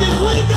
fuck have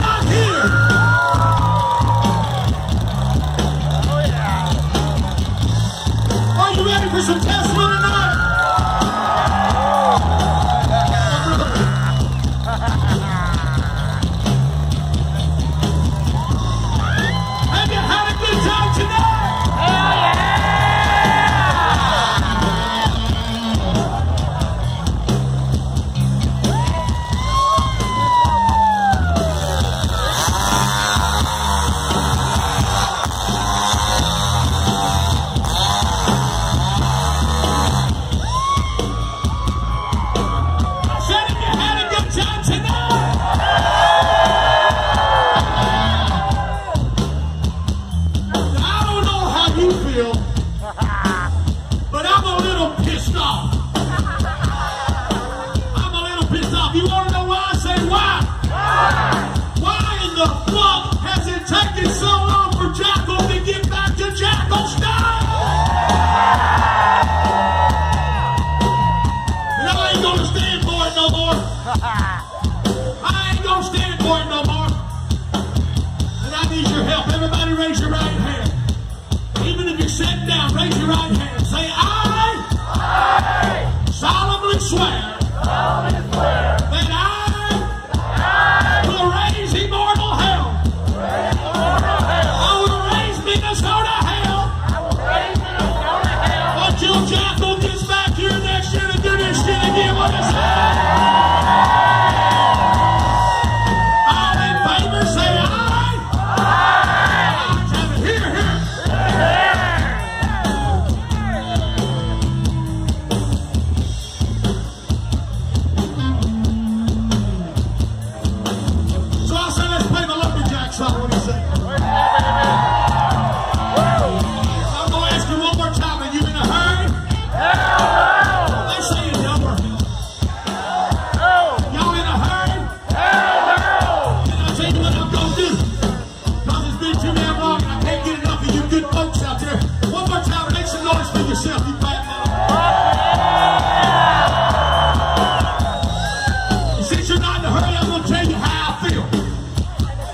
good folks out there. One more time, make some noise for yourself, you fat mother. Since you're not in a hurry, I'm gonna tell you how I feel.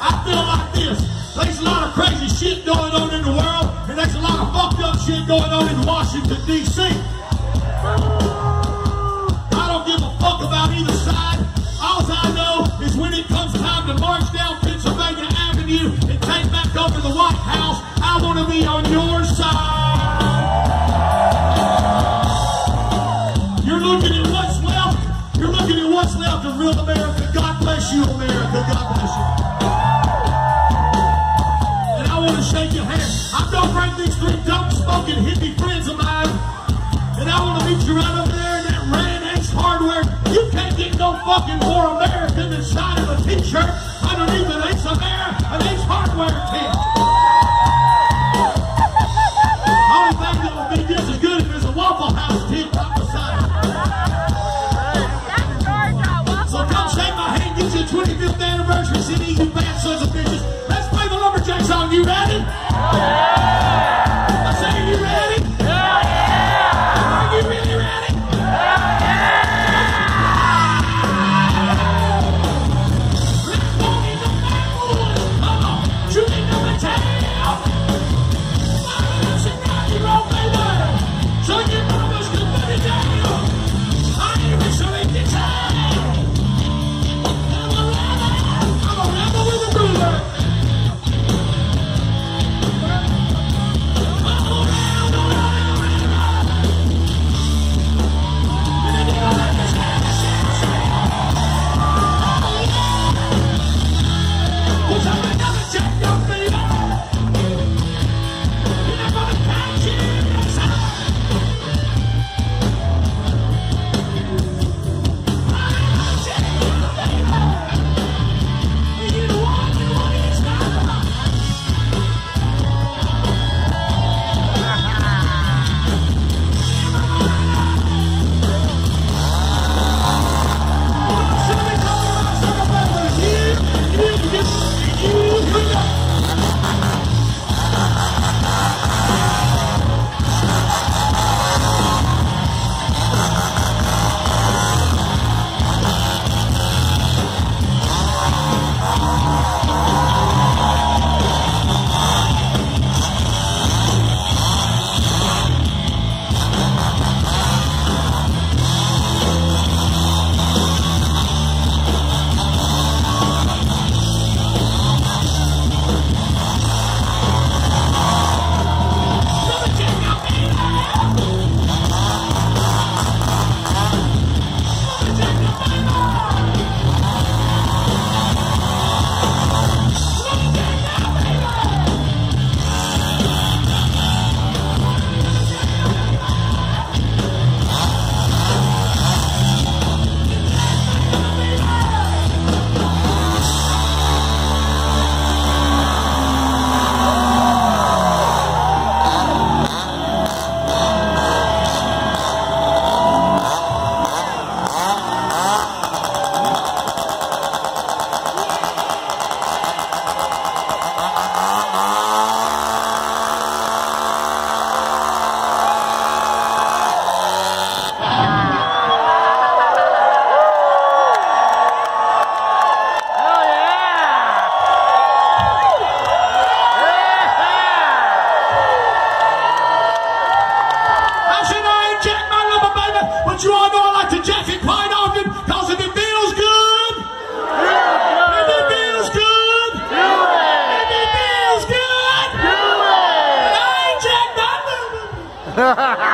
I feel like this. There's a lot of crazy shit going on in the world, and there's a lot of fucked up shit going on in Washington, D.C. I don't give a fuck about either side. All I know is when it comes time to march down Pennsylvania Avenue and take back over the White House, Want to be on your side. You're looking at what's left. You're looking at what's left of real America. God bless you, America. God bless you. And I want to shake your hand. I'm going to bring these three dope smoking hippie friends of mine. And I want to meet you right over there in that Ran Ace Hardware. You can't get no fucking more American than signing a t-shirt underneath an Ace America, an Ace Hardware tent. Ha ha ha!